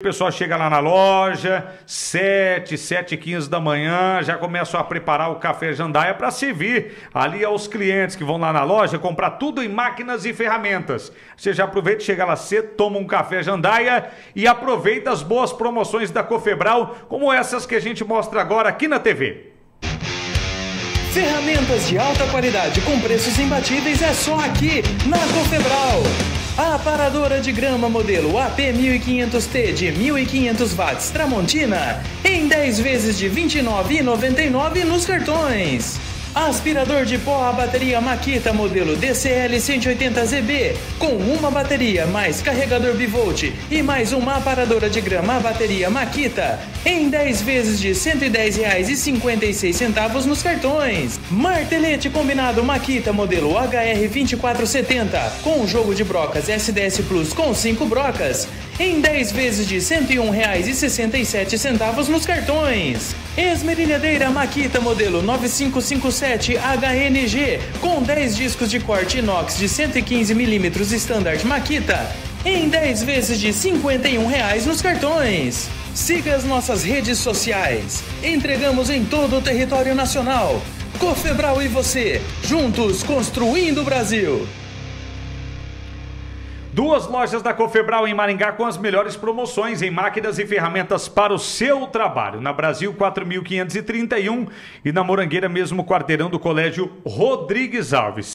O pessoal chega lá na loja, 7, 7 e 15 da manhã, já começam a preparar o café Jandaia para servir ali aos clientes que vão lá na loja comprar tudo em máquinas e ferramentas. Você já aproveita, chega lá cedo, toma um café Jandaia e aproveita as boas promoções da Cofebral, como essas que a gente mostra agora aqui na TV. Ferramentas de alta qualidade com preços imbatíveis é só aqui na Cofebral. A aparadora de grama modelo AP1500T de 1500 watts Tramontina em 10 vezes de R$ 29,99 nos cartões. Aspirador de pó a bateria Makita modelo DCL 180ZB com uma bateria mais carregador bivolt e mais uma aparadora de grama a bateria Makita em 10 vezes de R$ 110,56 nos cartões. Martelete combinado Makita modelo HR2470 com jogo de brocas SDS Plus com 5 brocas em 10 vezes de R$ 101,67 nos cartões. Esmerilhadeira Makita modelo 9557 HNG com 10 discos de corte inox de 115mm standard Makita em 10 vezes de 51 reais nos cartões. Siga as nossas redes sociais. Entregamos em todo o território nacional. Cofebral e você, juntos construindo o Brasil. Duas lojas da Cofebral em Maringá com as melhores promoções em máquinas e ferramentas para o seu trabalho. Na Brasil 4531 e na Morangueira mesmo quarteirão do Colégio Rodrigues Alves.